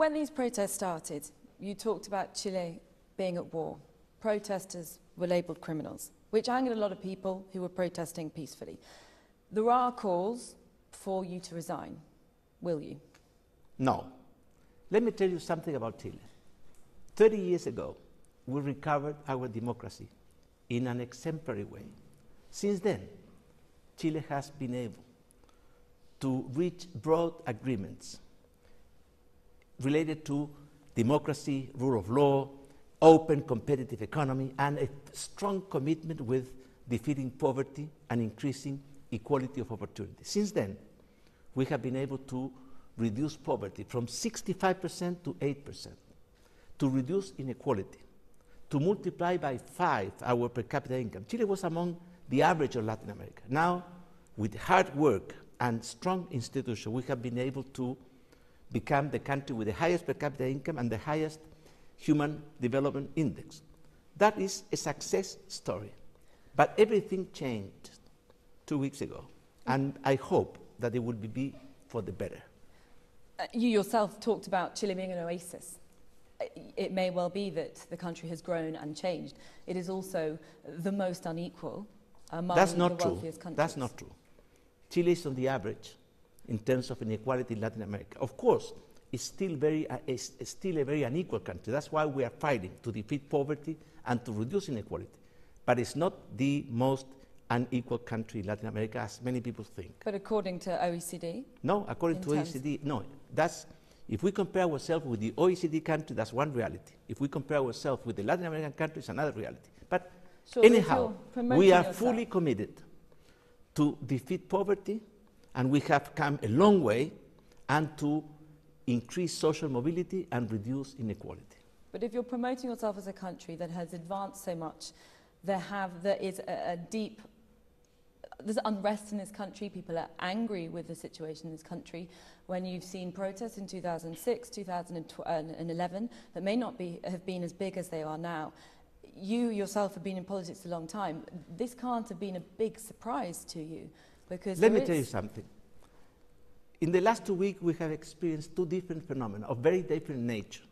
When these protests started, you talked about Chile being at war. Protesters were labelled criminals, which angered a lot of people who were protesting peacefully. There are calls for you to resign. Will you? No. Let me tell you something about Chile. 30 years ago, we recovered our democracy in an exemplary way. Since then, Chile has been able to reach broad agreements related to democracy, rule of law, open competitive economy, and a strong commitment with defeating poverty and increasing equality of opportunity. Since then, we have been able to reduce poverty from 65% to 8%, to reduce inequality, to multiply by five our per capita income. Chile was among the average of Latin America. Now, with hard work and strong institutions, we have been able to become the country with the highest per capita income and the highest human development index. That is a success story. But everything changed two weeks ago, and I hope that it will be for the better. Uh, you yourself talked about Chile being an oasis. Uh, it may well be that the country has grown and changed. It is also the most unequal among That's not the true. countries. That's not true. Chile is on the average in terms of inequality in Latin America. Of course, it's still, very, uh, it's, it's still a very unequal country. That's why we are fighting to defeat poverty and to reduce inequality. But it's not the most unequal country in Latin America, as many people think. But according to OECD, No, according to OECD, no. That's if we compare ourselves with the OECD country, that's one reality. If we compare ourselves with the Latin American countries, it's another reality. But if anyhow, we are yourself- fully committed to defeat poverty, and we have come a long way, and to increase social mobility and reduce inequality. But if you're promoting yourself as a country that has advanced so much, there have there is a, a deep there's unrest in this country. People are angry with the situation in this country. When you've seen protests in 2006, 2011 uh, that may not be have been as big as they are now. You yourself have been in politics a long time. This can't have been a big surprise to you because Let me tell you something. In the last two weeks, we have experienced two different phenomena of very different nature.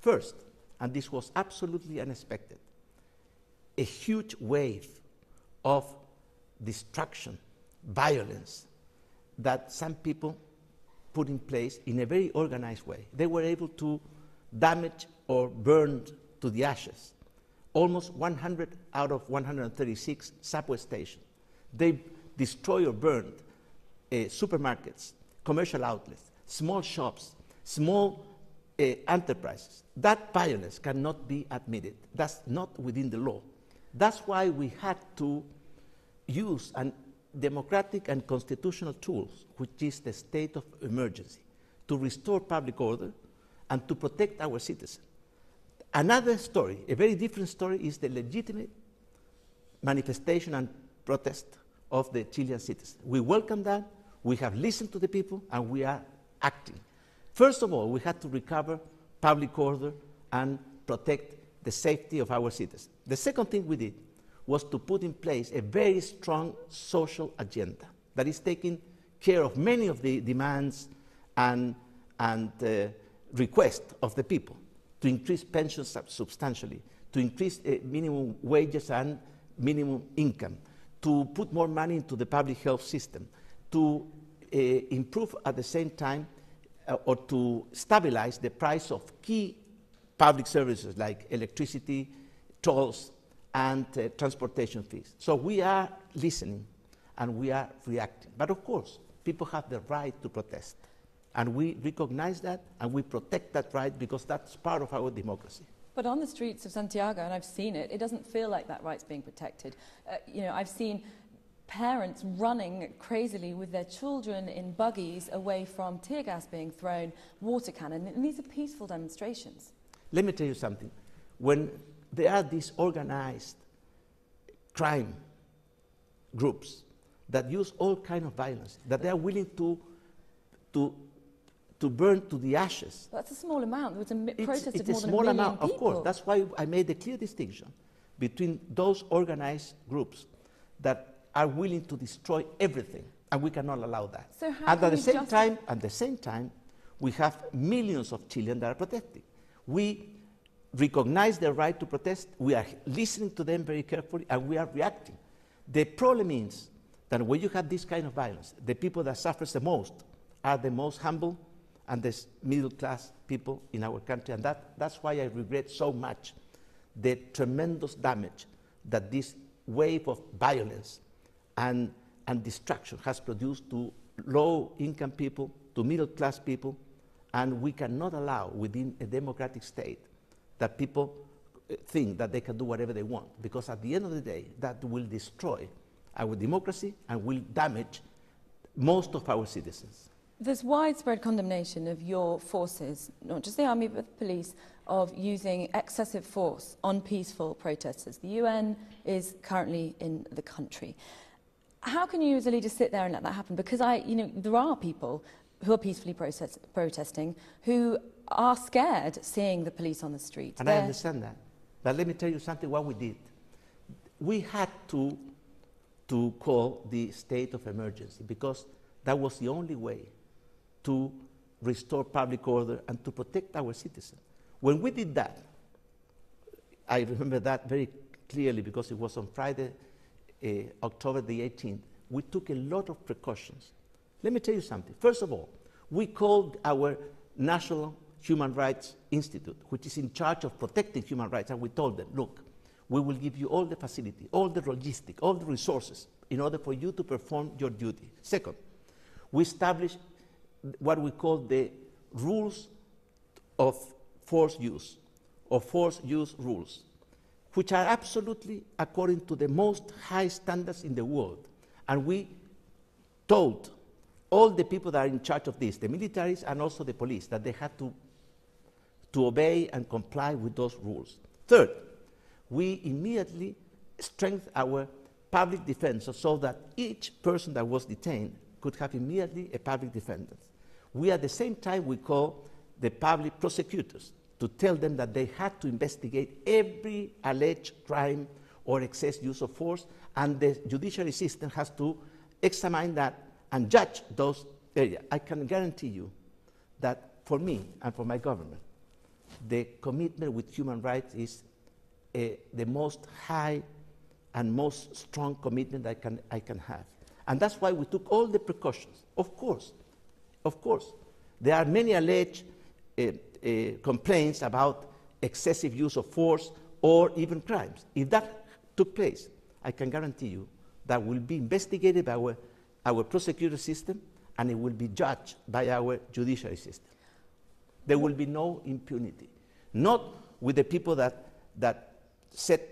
First, and this was absolutely unexpected, a huge wave of destruction, violence that some people put in place in a very organized way. They were able to damage or burn to the ashes almost 100 out of 136 subway stations. They destroyed or burned uh, supermarkets, commercial outlets, small shops, small uh, enterprises. That violence cannot be admitted. That's not within the law. That's why we had to use an democratic and constitutional tools, which is the state of emergency, to restore public order and to protect our citizens. Another story, a very different story, is the legitimate manifestation and protest of the Chilean citizens. We welcome that, we have listened to the people, and we are acting. First of all, we had to recover public order and protect the safety of our citizens. The second thing we did was to put in place a very strong social agenda that is taking care of many of the demands and, and uh, requests of the people to increase pensions substantially, to increase uh, minimum wages and minimum income, to put more money into the public health system, to uh, improve at the same time uh, or to stabilize the price of key public services like electricity, tolls, and uh, transportation fees. So we are listening and we are reacting. But of course, people have the right to protest. And we recognize that and we protect that right because that's part of our democracy. But on the streets of Santiago, and I've seen it, it doesn't feel like that right's being protected. Uh, you know, I've seen parents running crazily with their children in buggies away from tear gas being thrown, water cannon, and these are peaceful demonstrations. Let me tell you something. When there are these organized crime groups that use all kind of violence, that they are willing to, to, to burn to the ashes. That's a small amount. There was a It's, protest it's of a more than small a million amount, people. of course. That's why I made a clear distinction between those organized groups that are willing to destroy everything, and we cannot allow that. So how and at the same time, at the same time, we have millions of Chileans that are protesting. We recognize their right to protest, we are listening to them very carefully, and we are reacting. The problem is that when you have this kind of violence, the people that suffer the most are the most humble and the middle class people in our country. And that, that's why I regret so much the tremendous damage that this wave of violence and, and destruction has produced to low income people, to middle class people, and we cannot allow within a democratic state that people uh, think that they can do whatever they want, because at the end of the day, that will destroy our democracy and will damage most of our citizens. There's widespread condemnation of your forces, not just the army but the police, of using excessive force on peaceful protesters. The UN is currently in the country. How can you as a leader sit there and let that happen? Because I, you know, there are people who are peacefully process, protesting who are scared seeing the police on the street. And They're I understand that. But let me tell you something what we did. We had to, to call the state of emergency because that was the only way to restore public order and to protect our citizens. When we did that, I remember that very clearly because it was on Friday, uh, October the 18th. We took a lot of precautions. Let me tell you something. First of all, we called our National Human Rights Institute, which is in charge of protecting human rights, and we told them, look, we will give you all the facility, all the logistic, all the resources in order for you to perform your duty. Second, we established what we call the rules of force use, or force use rules, which are absolutely according to the most high standards in the world. And we told all the people that are in charge of this, the militaries and also the police, that they had to, to obey and comply with those rules. Third, we immediately strengthened our public defense so that each person that was detained could have immediately a public defender. We at the same time we call the public prosecutors to tell them that they had to investigate every alleged crime or excess use of force, and the judiciary system has to examine that and judge those areas. I can guarantee you that for me and for my government, the commitment with human rights is uh, the most high and most strong commitment I can, I can have. And that's why we took all the precautions. Of course, of course, there are many alleged uh, uh, complaints about excessive use of force or even crimes. If that took place, I can guarantee you that will be investigated by our our prosecutor system and it will be judged by our judiciary system. There will be no impunity. Not with the people that, that set,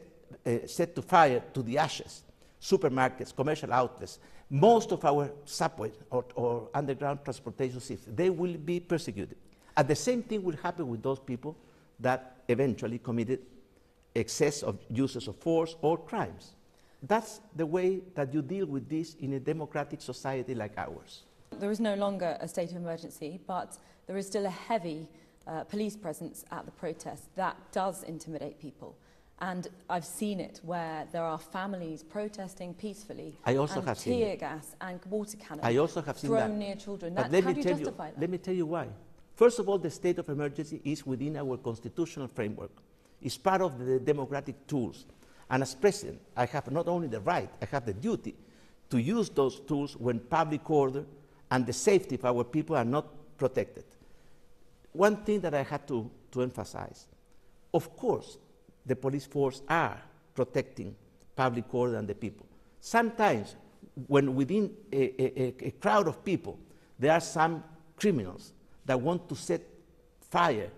uh, set to fire to the ashes, supermarkets, commercial outlets, most of our subway or, or underground transportation systems, they will be persecuted. And the same thing will happen with those people that eventually committed excess of uses of force or crimes. That's the way that you deal with this in a democratic society like ours. There is no longer a state of emergency, but there is still a heavy uh, police presence at the protest that does intimidate people. And I've seen it where there are families protesting peacefully. I also and have tear seen it. gas and water cannons I also have seen thrown that. near children. But That, let how me, do you tell justify you, that? let me tell you why. First of all, the state of emergency is within our constitutional framework. It's part of the democratic tools. And as president, I have not only the right, I have the duty to use those tools when public order and the safety of our people are not protected. One thing that I had to, to emphasize of course, the police force are protecting public order and the people. Sometimes, when within a, a, a crowd of people, there are some criminals that want to set fire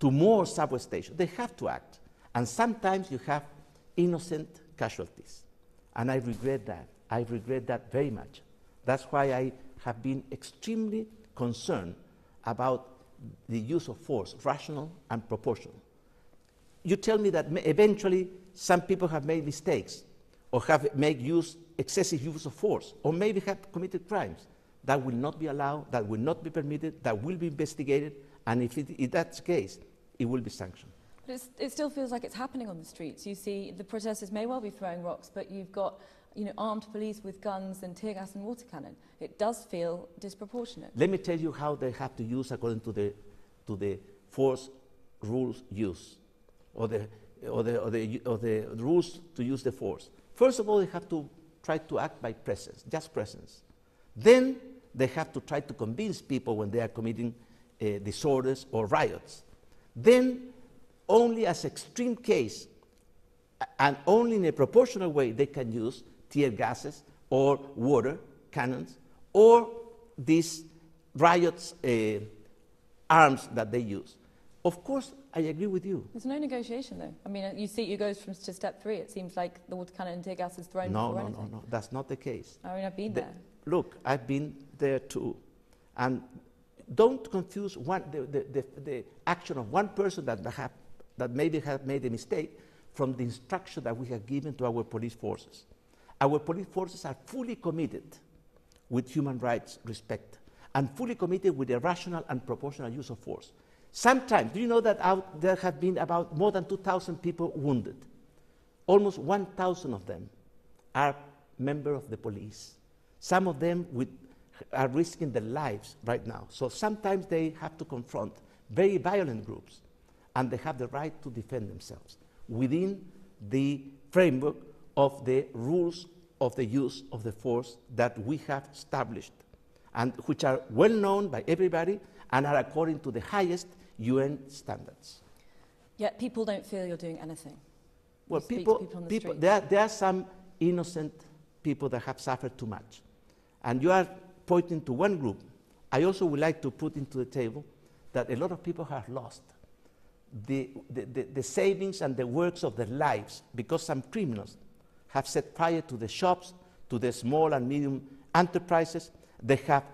to more subway stations, they have to act. And sometimes you have innocent casualties. And I regret that. I regret that very much. That's why I have been extremely concerned about the use of force, rational and proportional. You tell me that eventually some people have made mistakes or have made use, excessive use of force or maybe have committed crimes. That will not be allowed, that will not be permitted, that will be investigated, and if, it, if that's the case, it will be sanctioned. But it still feels like it's happening on the streets. You see, the protesters may well be throwing rocks, but you've got you know, armed police with guns and tear gas and water cannon. It does feel disproportionate. Let me tell you how they have to use according to the, to the force rules use, or the, or, the, or, the, or the rules to use the force. First of all, they have to try to act by presence, just presence. Then they have to try to convince people when they are committing uh, disorders or riots. Then, only as extreme case, and only in a proportional way, they can use tear gases or water cannons or these riots uh, arms that they use. Of course, I agree with you. There's no negotiation, though. I mean, you see, it goes from to step three. It seems like the water cannon and tear gas is thrown No, no, anything. no, no, that's not the case. I mean, I've been The- there. Look, I've been there too. And don't confuse one, the, the, the, the action of one person that, have, that maybe have made a mistake from the instruction that we have given to our police forces. Our police forces are fully committed with human rights respect and fully committed with a rational and proportional use of force. Sometimes, do you know that out, there have been about more than 2,000 people wounded? Almost 1,000 of them are members of the police. Some of them with, are risking their lives right now. So sometimes they have to confront very violent groups, and they have the right to defend themselves within the framework of the rules of the use of the force that we have established, and which are well known by everybody and are according to the highest UN standards. Yet people don't feel you're doing anything. Well, people, people the people, there, there are some innocent people that have suffered too much. And you are pointing to one group. I also would like to put into the table that a lot of people have lost the, the, the, the savings and the works of their lives because some criminals have set fire to the shops, to the small and medium enterprises. They have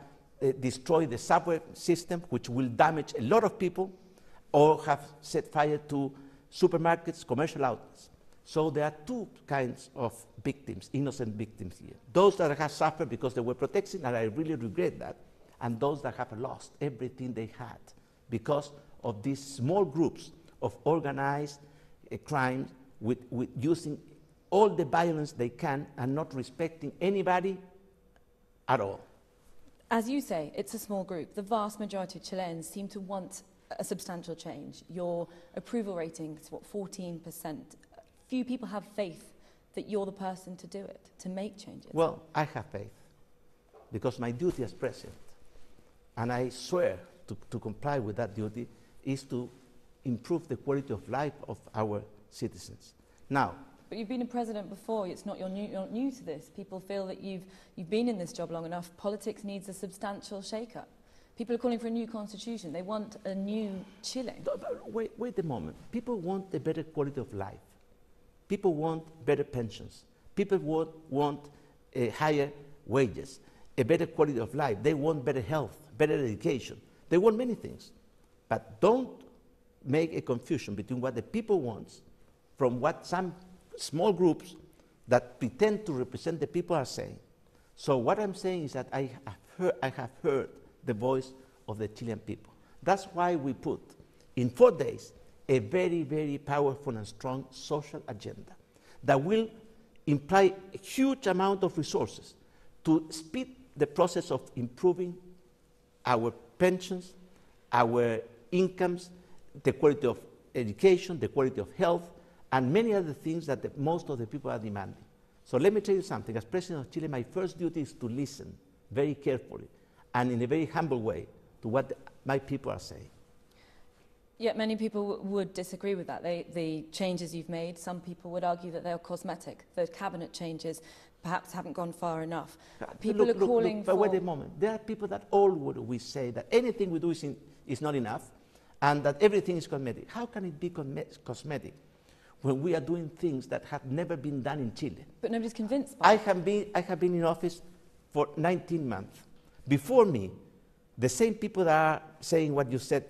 uh, destroyed the subway system, which will damage a lot of people, or have set fire to supermarkets, commercial outlets. So there are two kinds of victims, innocent victims here. Those that have suffered because they were protected, and I really regret that, and those that have lost everything they had because of these small groups of organized uh, crime with, with using all the violence they can and not respecting anybody at all. As you say, it's a small group. The vast majority of Chileans seem to want a substantial change. Your approval rating is what 14%. Few people have faith that you're the person to do it, to make changes. Well, I have faith because my duty as president, and I swear to, to comply with that duty, is to improve the quality of life of our citizens. Now, But you've been a president before. It's not you're new, you're not new to this. People feel that you've you've been in this job long enough. Politics needs a substantial shake-up. People are calling for a new constitution. They want a new Chile. wait, wait a moment. People want a better quality of life. People want better pensions. People want, want higher wages, a better quality of life. They want better health, better education. They want many things. But don't make a confusion between what the people want from what some small groups that pretend to represent the people are saying. So what I'm saying is that I have heard, I have heard the voice of the Chilean people. That's why we put in four days a very, very powerful and strong social agenda that will imply a huge amount of resources to speed the process of improving our pensions, our incomes, the quality of education, the quality of health, and many other things that the, most of the people are demanding. So let me tell you something. As President of Chile, my first duty is to listen very carefully and in a very humble way to what the- my people are saying. Yet many people w- would disagree with that. They, the changes you've made, some people would argue that they're cosmetic. The cabinet changes perhaps haven't gone far enough. Uh, people Look, are look, calling look, but wait a moment. There are people that always we say that anything we do is, in, is not enough and that everything is cosmetic. How can it be cosme- cosmetic when we are doing things that have never been done in Chile? But nobody's convinced by I it. have, been, I have been in office for 19 months. Before me, the same people that are saying what you said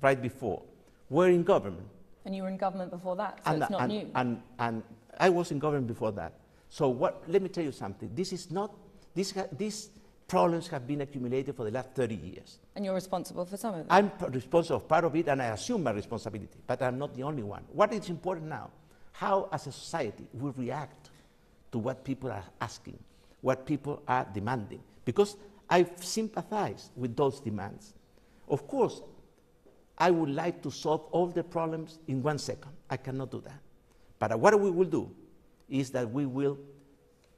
right before were in government. And you were in government before that, so and, it's not and, new. And, and I was in government before that. So what, let me tell you something. This is not, this these problems have been accumulated for the last 30 years. and you're responsible for some of them. I'm responsible for part of it and I assume my responsibility, but I'm not the only one. What is important now? How, as a society, we react to what people are asking, what people are demanding, because I sympathize with those demands. Of course, I would like to solve all the problems in one second. I cannot do that. But what we will do is that we will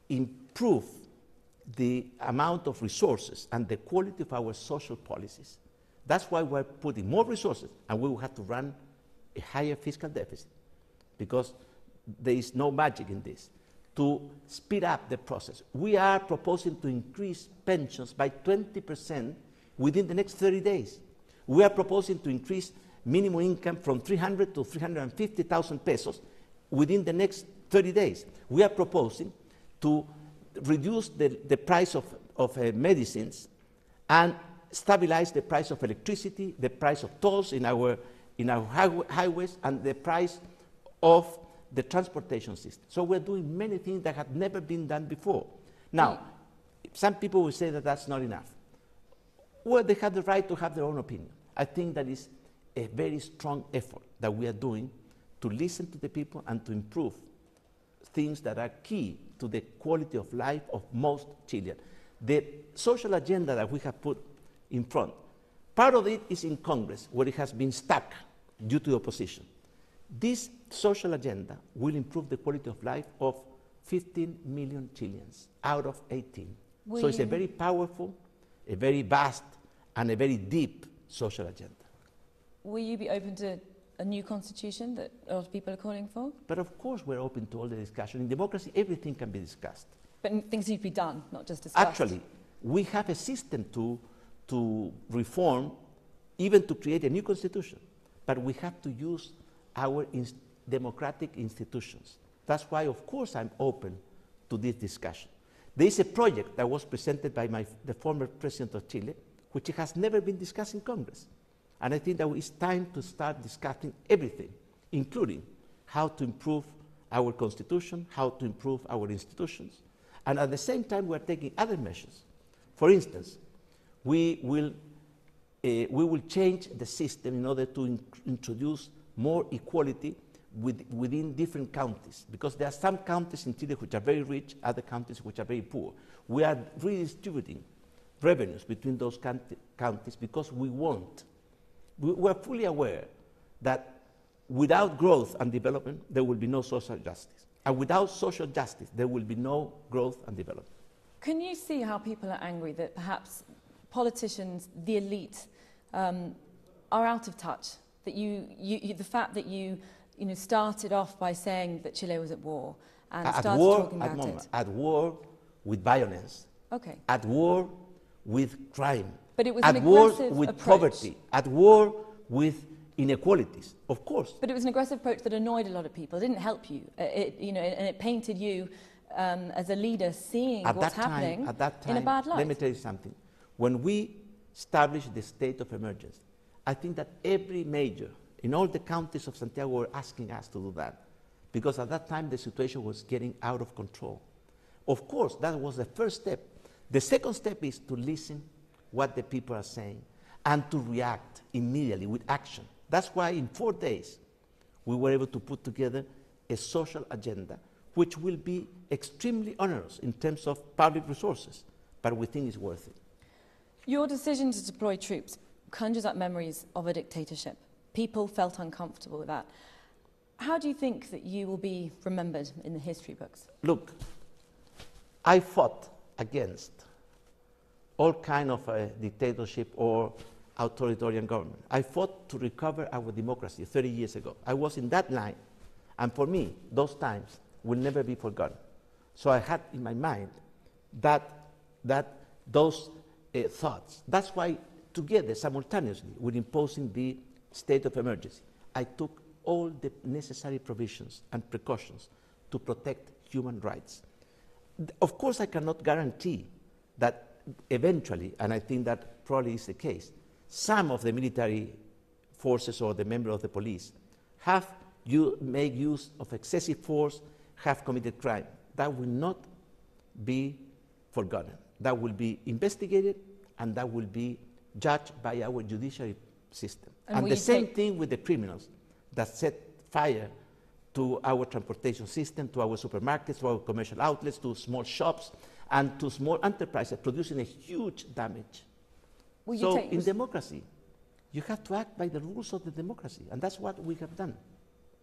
improve the amount of resources and the quality of our social policies. That's why we're putting more resources, and we will have to run a higher fiscal deficit because there is no magic in this. To speed up the process, we are proposing to increase pensions by 20% within the next 30 days. We are proposing to increase minimum income from 300 to 350,000 pesos within the next 30 days. We are proposing to reduce the, the price of, of uh, medicines and stabilize the price of electricity, the price of tolls in our, in our highways, and the price of the transportation system. So we're doing many things that have never been done before. Now, some people will say that that's not enough. Well, they have the right to have their own opinion. I think that is a very strong effort that we are doing to listen to the people and to improve things that are key to the quality of life of most Chileans. The social agenda that we have put in front, part of it is in Congress, where it has been stuck due to opposition. This social agenda will improve the quality of life of 15 million Chileans out of 18. Will so it's a very powerful, a very vast, and a very deep social agenda. Will you be open to a new constitution that a lot of people are calling for? But of course, we're open to all the discussion. In democracy, everything can be discussed. But things need to be done, not just discussed. Actually, we have a system to, to reform, even to create a new constitution. But we have to use our democratic institutions. That's why, of course, I'm open to this discussion. There is a project that was presented by my, the former president of Chile, which has never been discussed in Congress. And I think that it's time to start discussing everything, including how to improve our constitution, how to improve our institutions. And at the same time, we're taking other measures. For instance, we will, uh, we will change the system in order to in- introduce more equality with, within different counties, because there are some counties in Chile which are very rich, other counties which are very poor. We are redistributing revenues between those counti- counties because we want we, we're fully aware that without growth and development, there will be no social justice. And without social justice, there will be no growth and development. Can you see how people are angry that perhaps politicians, the elite, um, are out of touch? That you, you, you, the fact that you, you know, started off by saying that Chile was at war and at started war, talking at, about moment, it. at war with violence, Okay. at war with crime, But it was at war with approach. poverty, at war with inequalities, of course. But it was an aggressive approach that annoyed a lot of people. It didn't help you. Uh, It, you know, and it painted you um, as a leader seeing at what's that happening time, at that time, in a bad light. let me tell you something. When we established the state of emergency, I think that every major in all the counties of Santiago were asking us to do that, because at that time the situation was getting out of control. Of course, that was the first step. The second step is to listen what the people are saying and to react immediately with action. That's why in four days we were able to put together a social agenda which will be extremely onerous in terms of public resources, but we think it's worth it. Your decision to deploy troops conjures up memories of a dictatorship. People felt uncomfortable with that. How do you think that you will be remembered in the history books? Look, I fought against all kind of uh, dictatorship or authoritarian government. I fought to recover our democracy 30 years ago. I was in that line, and for me, those times will never be forgotten. So I had in my mind that, that those uh, thoughts. That's why, together, simultaneously, with imposing the state of emergency, I took all the necessary provisions and precautions to protect human rights. Of course, I cannot guarantee that eventually, and I think that probably is the case, some of the military forces or the members of the police have you make use of excessive force, have committed crime. That will not be forgotten. That will be investigated and that will be judged by our judiciary system. And And, the same thing with the criminals that set fire to our transportation system, to our supermarkets, to our commercial outlets, to small shops, and to small enterprises, producing a huge damage. Will you so, take in democracy, you have to act by the rules of the democracy, and that's what we have done.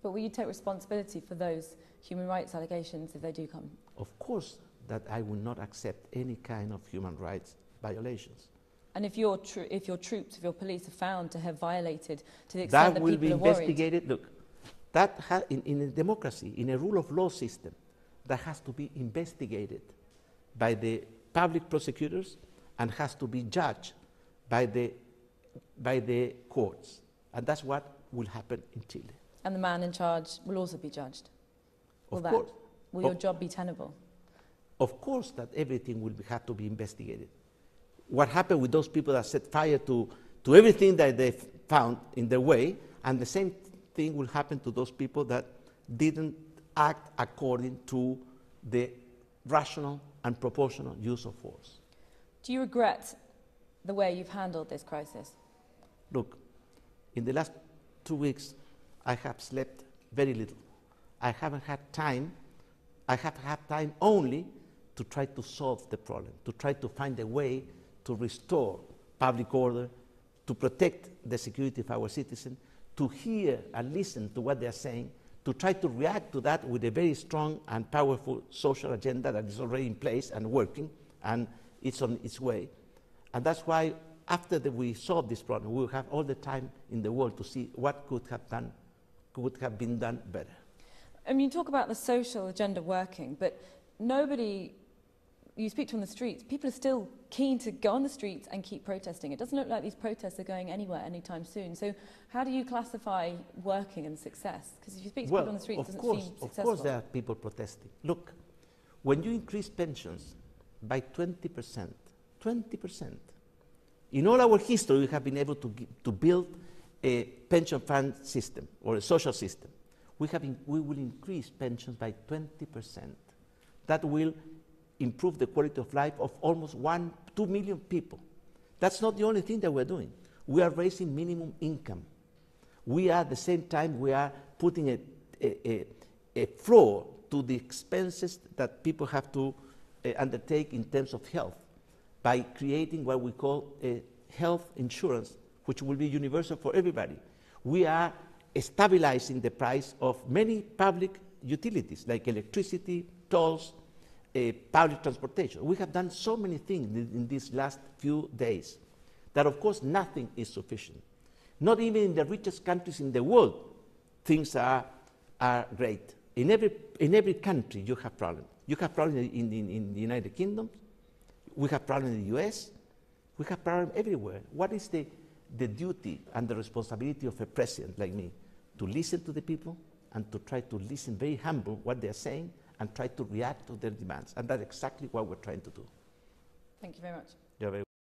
but will you take responsibility for those human rights allegations if they do come? Of course, that I will not accept any kind of human rights violations. And if your, if your troops, if your police are found to have violated to the extent That that, will people be worried, investigated. Look, that ha- in, in a democracy, in a rule of law system, that has to be investigated by the public prosecutors and has to be judged by the, by the courts. And that's what will happen in Chile. and the man in charge will also be judged. Will Of that- course. Will your Of- job be tenable? Of course, that everything will be, have to be investigated. What happened with those people that set fire to, to everything that they found in their way, and the same thing will happen to those people that didn't act according to the rational and proportional use of force. Do you regret the way you've handled this crisis? Look, in the last two weeks, I have slept very little. I haven't had time. I have had time only to try to solve the problem, to try to find a way to restore public order, to protect the security of our citizens, to hear and listen to what they are saying, to try to react to that with a very strong and powerful social agenda that is already in place and working, and it's on its way. And that's why, after we solve this problem, we will have all the time in the world to see what could have done, could have been done better. I mean, you talk about the social agenda working, but nobody, you speak to on the streets, people are still keen to go on the streets and keep protesting. It doesn't look like these protests are going anywhere anytime soon. So how do you classify working and success? Because if you speak to well, people on the streets, it doesn't course, seem successful. of course there are people protesting. Look, when you increase pensions by 20%, 20%, in all our history we have been able to, to build a pension fund system or a social system. We, have we will increase pensions by 20%. That will improve the quality of life of almost one, two million people. That's not the only thing that we're doing. We are raising minimum income. We are at the same time we are putting a, a, a, a floor to the expenses that people have to uh, undertake in terms of health by creating what we call a health insurance, which will be universal for everybody. We are stabilizing the price of many public utilities like electricity, tolls, uh, public transportation. We have done so many things in, these last few days that, of course, nothing is sufficient. Not even in the richest countries in the world, things are, are great. In every, in every country, you have problems. You have problems in, in, in the United Kingdom, we have problems in the US, we have problems everywhere. What is the, the duty and the responsibility of a president like me? To listen to the people and to try to listen very humble what they're saying and try to react to their demands. And that's exactly what we're trying to do. Thank you very much.